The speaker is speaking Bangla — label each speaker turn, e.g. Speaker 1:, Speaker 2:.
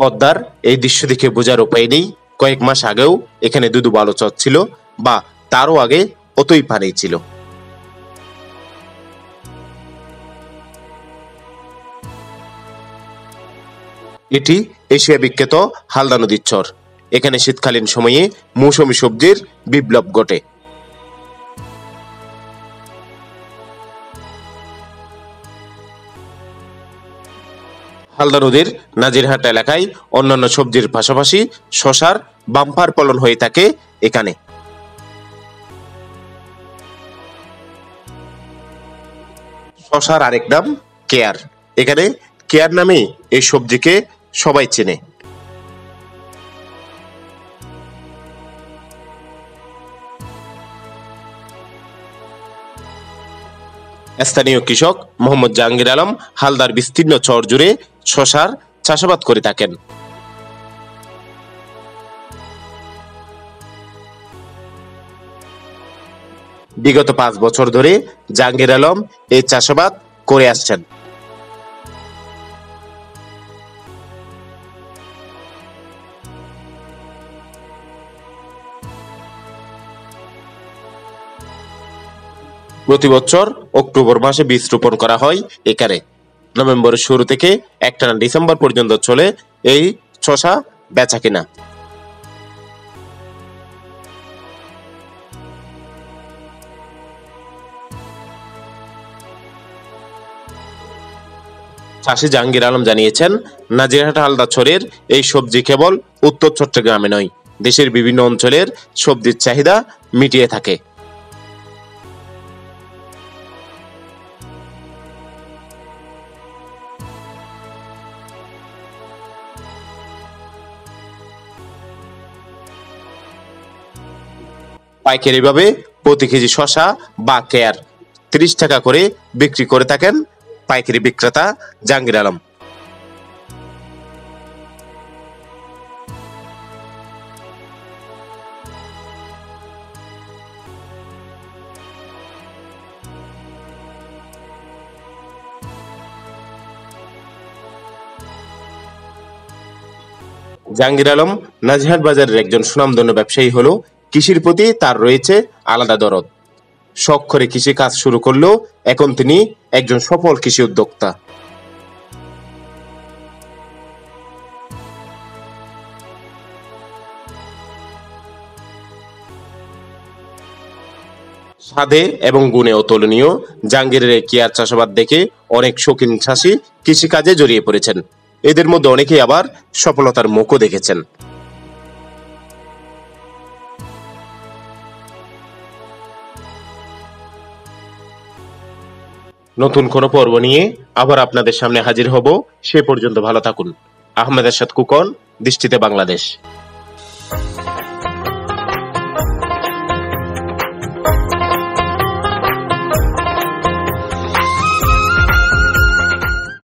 Speaker 1: পদ্মার এই দৃশ্য দেখে বোঝার উপায় নেই। কয়েক মাস আগেও এখানে দুদু বালু চর ছিল বা তারও আগে অতই পানি ছিল। এটি এশিয়া বিখ্যাত হালদা নদীর চর। এখানে শীতকালীন সময়ে মৌসুমী সবজির বিপ্লব ঘটে। হালদা নদীর নাজিরহাট এলাকায় অন্যান্য সবজির পাশাপাশি শশার বাম্পার ফলন হয়ে থাকে এখানে। শশার আরেক নাম কেয়ার। এখানে কেয়ার নামে এই সবজিকে সবাই চেনে। স্থানীয় কৃষক মোহাম্মদ জাহাঙ্গীর আলম হালদার বিস্তীর্ণ চর জুড়ে শশার চাষাবাদ করে থাকেন। বিগত পাঁচ বছর ধরে জাহাঙ্গীর আলম এই চাষাবাদ করে আসছেন। প্রতি বছর অক্টোবর মাসে বীজ রোপণ করা হয় এখানে নভেম্বরের শুরু থেকে একটানা ডিসেম্বর পর্যন্ত চলে এই শশা বেচা কিনা। চাষি জাহাঙ্গীর আলম জানিয়েছেন, নাজিরহাট হালদা ছড়ের এই সবজি কেবল উত্তর চট্টগ্রামে নয়, দেশের বিভিন্ন অঞ্চলের সবজির চাহিদা মিটিয়ে থাকে। পাইকারিভাবে প্রতি কেজি শশা বা কেয়ার তিরিশ টাকা করে বিক্রি করে থাকেন পাইকারি বিক্রেতা জাহাঙ্গীর আলম। জাহাঙ্গীর আলম নাজিহাট বাজারের একজন সুনামধন্য ব্যবসায়ী হলো কৃষির প্রতি তার রয়েছে আলাদা দরদ। শখ করে কৃষি কাজ শুরু করলেও এখন তিনি একজন সফল কৃষি উদ্যোক্তা। স্বাদে এবং গুণে অতুলনীয় জাহাঙ্গীরের কেয়ার চাষাবাদ দেখে অনেক শৌখিন চাষি কৃষিকাজে জড়িয়ে পড়েছেন। এদের মধ্যে অনেকেই আবার সফলতার মুখও দেখেছেন। নতুন কোনো পর্ব নিয়ে আবার আপনাদের সামনে হাজির হব। সে পর্যন্ত ভালো থাকুন। আহমেদ আসাদ কুকন, দৃষ্টিতে বাংলাদেশ।